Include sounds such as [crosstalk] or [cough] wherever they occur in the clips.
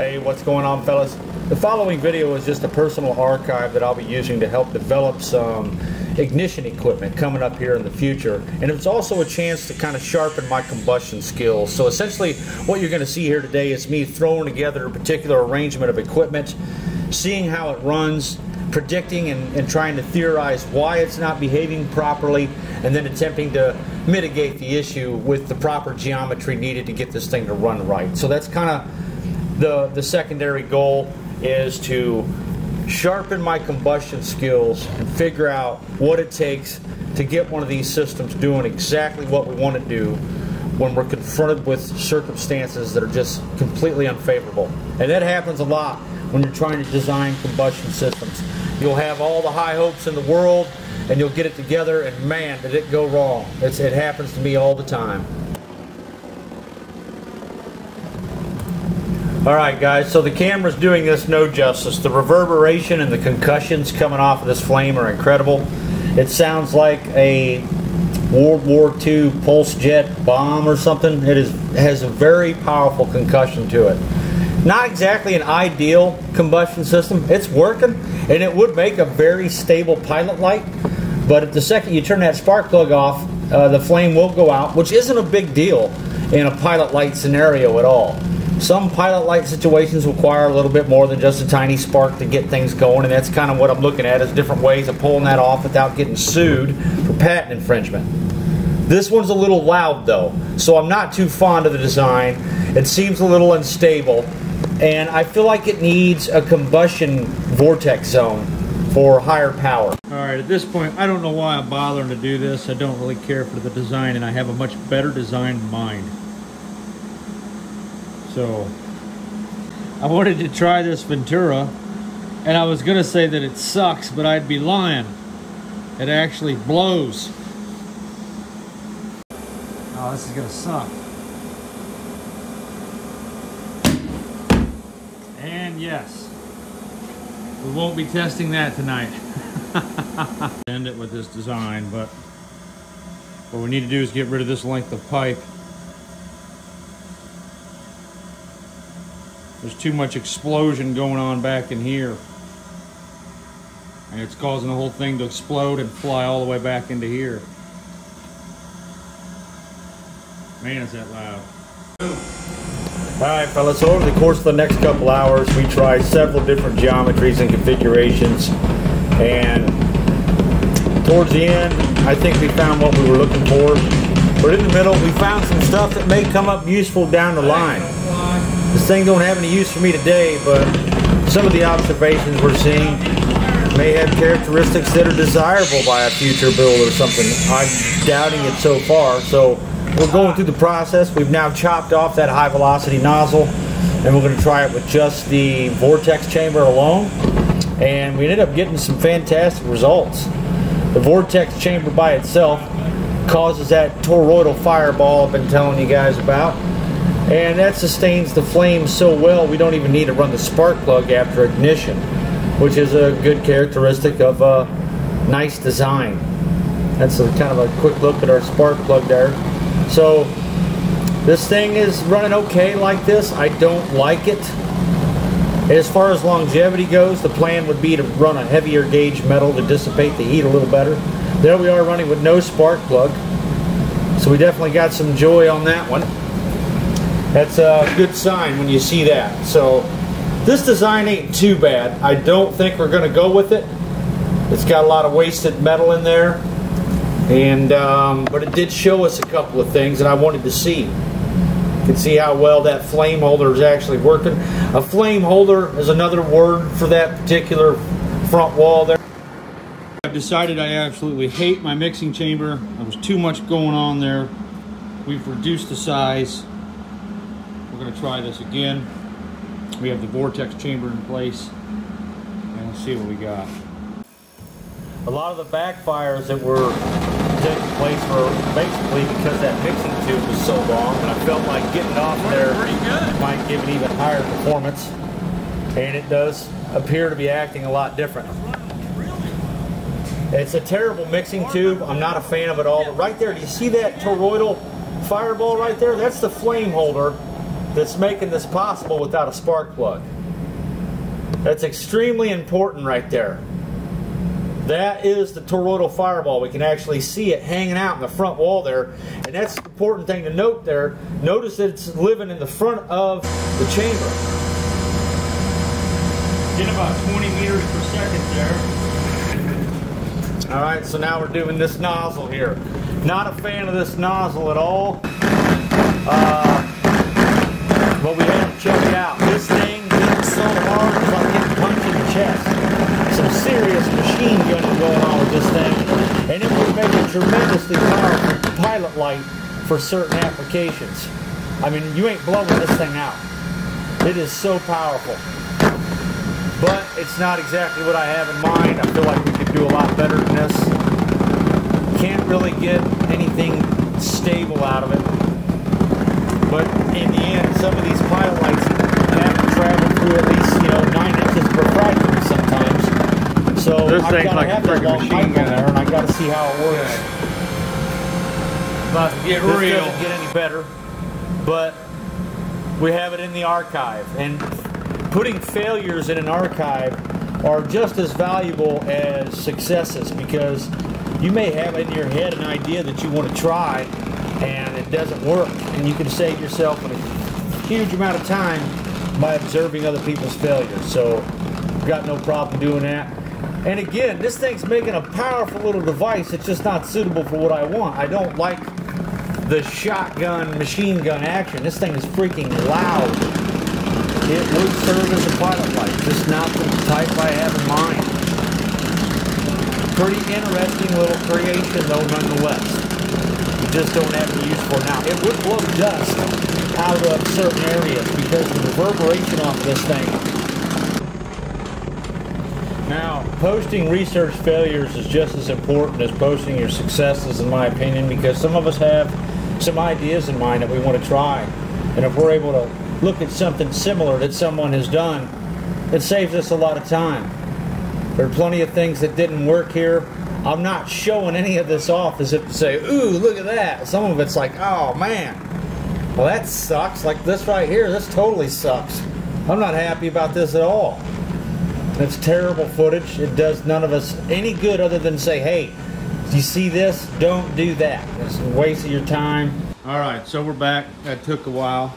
Hey, what's going on, fellas? The following video is just a personal archive that I'll be using to help develop some ignition equipment coming up here in the future. And it's also a chance to kind of sharpen my combustion skills. So essentially, what you're going to see here today is me throwing together a particular arrangement of equipment, seeing how it runs, predicting and, and, trying to theorize why it's not behaving properly, and then attempting to mitigate the issue with the proper geometry needed to get this thing to run right. So that's kind of the, the secondary goal is to sharpen my combustion skills and figure out what it takes to get one of these systems doing exactly what we want to do when we're confronted with circumstances that are just completely unfavorable. And that happens a lot when you're trying to design combustion systems. You'll have all the high hopes in the world and you'll get it together and man, did it go wrong. It's, it happens to me all the time. All right, guys, so the camera's doing this no justice. The reverberation and the concussions coming off of this flame are incredible. It sounds like a World War II pulse jet bomb or something. It is has a very powerful concussion to it. Not exactly an ideal combustion system. It's working, and it would make a very stable pilot light. But at the second you turn that spark plug off, uh, the flame will go out, which isn't a big deal in a pilot light scenario at all. Some pilot light situations require a little bit more than just a tiny spark to get things going, and that's kind of what I'm looking at is different ways of pulling that off without getting sued for patent infringement. This one's a little loud though, so I'm not too fond of the design. It seems a little unstable, and I feel like it needs a combustion vortex zone for higher power. All right, at this point, I don't know why I'm bothering to do this. I don't really care for the design, and I have a much better design in mind. So I wanted to try this venturi and I was gonna say that it sucks, but I'd be lying. It actually blows. Oh, this is gonna suck. And yes, we won't be testing that tonight. [laughs] End it with this design, but what we need to do is get rid of this length of pipe There's too much explosion going on back in here. And it's causing the whole thing to explode and fly all the way back into here. Man, is that loud. Alright fellas, so over the course of the next couple hours we tried several different geometries and configurations and towards the end I think we found what we were looking for. But in the middle we found some stuff that may come up useful down the line. This thing don't have any use for me today, but some of the observations we're seeing may have characteristics that are desirable by a future build or something. I'm doubting it so far. So we're going through the process. We've now chopped off that high velocity nozzle and we're going to try it with just the vortex chamber alone. And we ended up getting some fantastic results. The vortex chamber by itself causes that toroidal fireball I've been telling you guys about and that sustains the flame so well we don't even need to run the spark plug after ignition which is a good characteristic of a nice design. That's a kind of a quick look at our spark plug there. So this thing is running okay like this. I don't like it. As far as longevity goes the plan would be to run a heavier gauge metal to dissipate the heat a little better. There we are running with no spark plug. So we definitely got some joy on that one that's a good sign when you see that. So this design ain't too bad. I don't think we're going to go with it. It's got a lot of wasted metal in there. And um, But it did show us a couple of things that I wanted to see. You can see how well that flame holder is actually working. A flame holder is another word for that particular front wall there. I've decided I absolutely hate my mixing chamber. There was too much going on there. We've reduced the size going to try this again. We have the vortex chamber in place. And let's see what we got. A lot of the backfires that were taking place were basically because that mixing tube was so long and I felt like getting off there might give it even higher performance. And it does appear to be acting a lot different. It's a terrible mixing tube. I'm not a fan of it all. But right there, do you see that toroidal fireball right there? That's the flame holder that's making this possible without a spark plug. That's extremely important right there. That is the toroidal fireball. We can actually see it hanging out in the front wall there. And that's the important thing to note there. Notice that it's living in the front of the chamber. Get about 20 meters per second there. All right, so now we're doing this nozzle here. Not a fan of this nozzle at all. Uh, but we had to check it out. This thing hits so hard it's like getting punched in the chest. Some serious machine gunning going on with this thing. And it would make a tremendously powerful pilot light for certain applications. I mean, you ain't blowing this thing out. It is so powerful. But it's not exactly what I have in mind. I feel like we could do a lot better than this. Can't really get anything stable out of it. But in the end, some of these pilot lights have to travel through at least, you know, nine inches per fracture sometimes. So This I've thing's got to like a have that friggin' long machine pipe in gun. there, and I got to see how it works. About to get This real. doesn't get any better, but we have it in the archive. And putting failures in an archive are just as valuable as successes because you may have in your head an idea that you want to try and it doesn't work. And you can save yourself a huge amount of time by observing other people's failures. So, I've got no problem doing that. And again, this thing's making a powerful little device. It's just not suitable for what I want. I don't like the shotgun machine gun action. This thing is freaking loud. It would serve as a pilot light, just not the type I have in mind. Pretty interesting little creation though nonetheless. Just don't have any use for now. It would blow dust out of certain areas because the reverberation off this thing now, posting research failures is just as important as posting your successes, in my opinion, because some of us have some ideas in mind that we want to try. And if we're able to look at something similar that someone has done, it saves us a lot of time. There are plenty of things that didn't work here. I'm not showing any of this off as if to say, ooh, look at that. Some of it's like, oh man, well that sucks. Like this right here, this totally sucks. I'm not happy about this at all. It's terrible footage. It does none of us any good other than say, hey, you see this? Don't do that. It's a waste of your time. All right, so we're back. That took a while.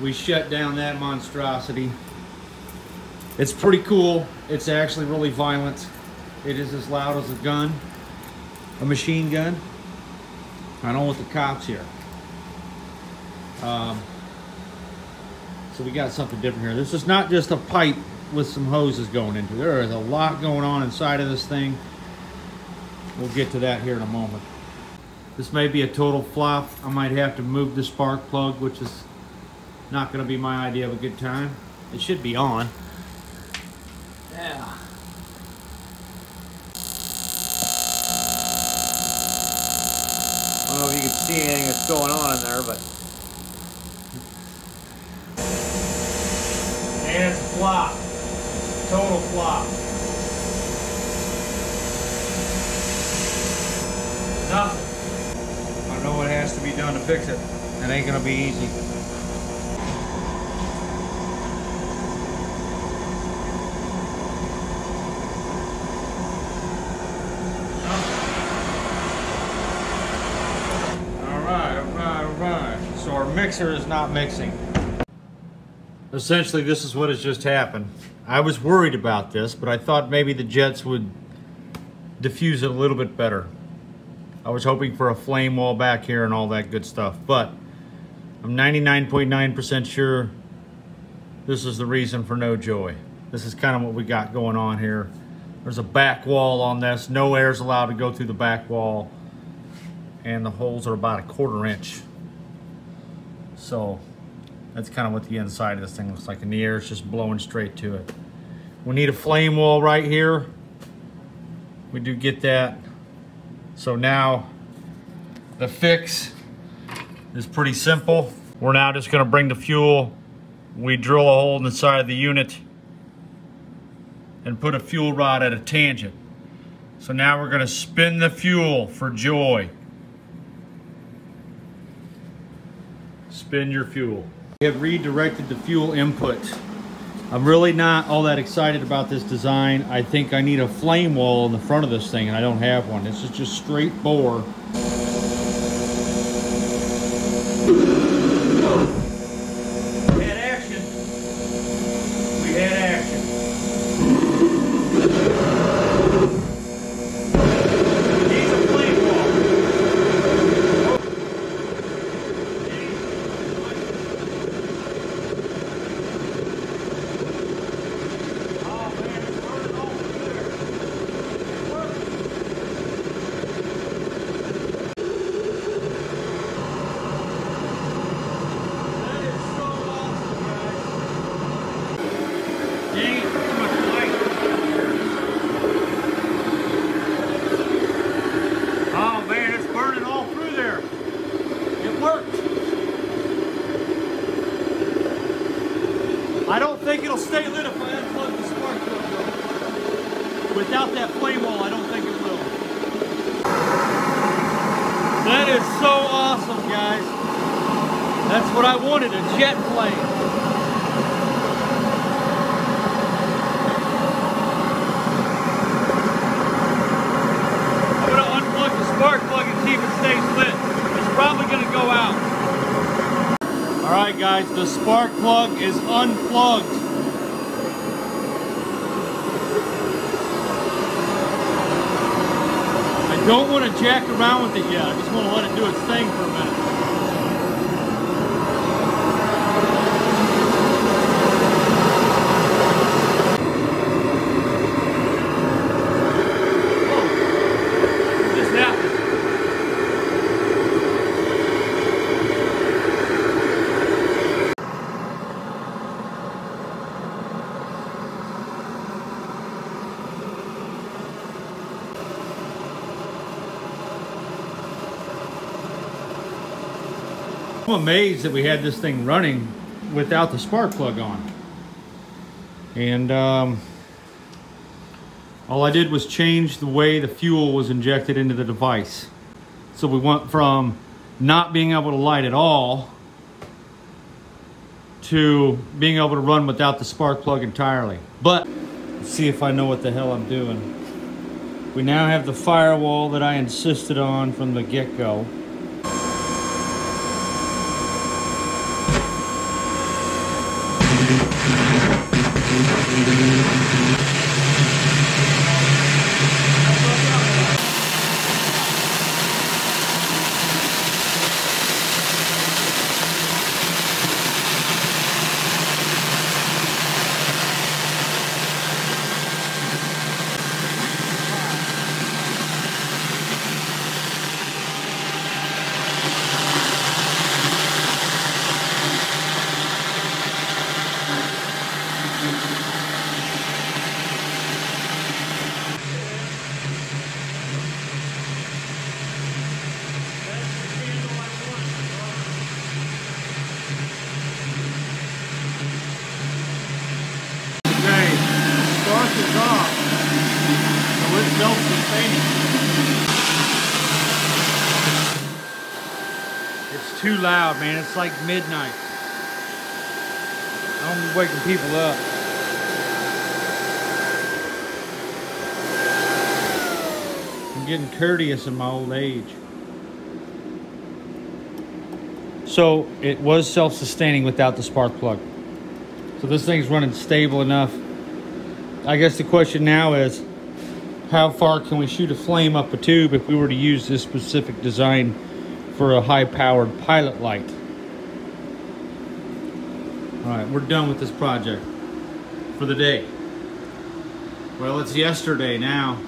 We shut down that monstrosity. It's pretty cool. It's actually really violent. It is as loud as a gun, a machine gun. I don't want the cops here. Um, so we got something different here. This is not just a pipe with some hoses going into it. There is a lot going on inside of this thing. We'll get to that here in a moment. This may be a total flop. I might have to move the spark plug, which is not going to be my idea of a good time. It should be on. I don't know if you can see anything that's going on in there, but And it's a flop. Total flop. Nothing. I know what has to be done to fix it. It ain't going to be easy. All right, all right, all right. So our mixer is not mixing. Essentially, this is what has just happened. I was worried about this, but I thought maybe the jets would diffuse it a little bit better. I was hoping for a flame wall back here and all that good stuff, but I'm 99.9% sure this is the reason for no joy. This is kind of what we got going on here. There's a back wall on this. No air is allowed to go through the back wall. And the holes are about a quarter inch. So that's kind of what the inside of this thing looks like. And the air is just blowing straight to it. We need a flame wall right here. We do get that. So now the fix is pretty simple. We're now just gonna bring the fuel. We drill a hole in the side of the unit and put a fuel rod at a tangent. So now we're gonna spin the fuel for joy. Spin your fuel. We have redirected the fuel input. I'm really not all that excited about this design. I think I need a flame wall in the front of this thing and I don't have one. This is just straight bore. We had action. We had action. Needs a flame wall. Oh man, it's burning all through there. It worked. That is so awesome, guys. Dang it, too much light. Oh man, it's burning all through there. It worked. I don't think it'll stay lit if I unplug the spark plug though. Without that flame wall, I don't think it will. That is so awesome, guys. That's what I wanted, a jet plane. I'm gonna unplug the spark plug and see if it stays lit. It's probably gonna go out. All right, guys, the spark plug is unplugged. Don't want to jack around with it yet. I just want to let it do its thing for a minute. Whoa. What just happened? I'm amazed that we had this thing running without the spark plug on. And um, all I did was change the way the fuel was injected into the device. So we went from not being able to light at all to being able to run without the spark plug entirely. But see if I know what the hell I'm doing. We now have the firewall that I insisted on from the get-go. Okay, spark is off. So it's self-sustaining. It's too loud, man. It's like midnight. I'm waking people up. I'm getting courteous in my old age. So it was self-sustaining without the spark plug. So this thing's running stable enough. I guess the question now is, how far can we shoot a flame up a tube if we were to use this specific design for a high-powered pilot light? All right, we're done with this project for the day. Well, it's yesterday now,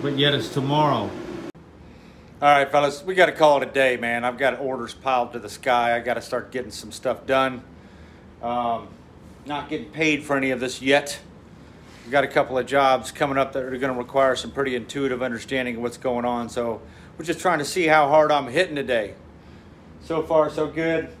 but yet it's tomorrow. All right, fellas, we got to call it a day, man. I've got orders piled to the sky. I got to start getting some stuff done. Um, not getting paid for any of this yet. We've got a couple of jobs coming up that are going to require some pretty intuitive understanding of what's going on. So we're just trying to see how hard I'm hitting today. So far, so good.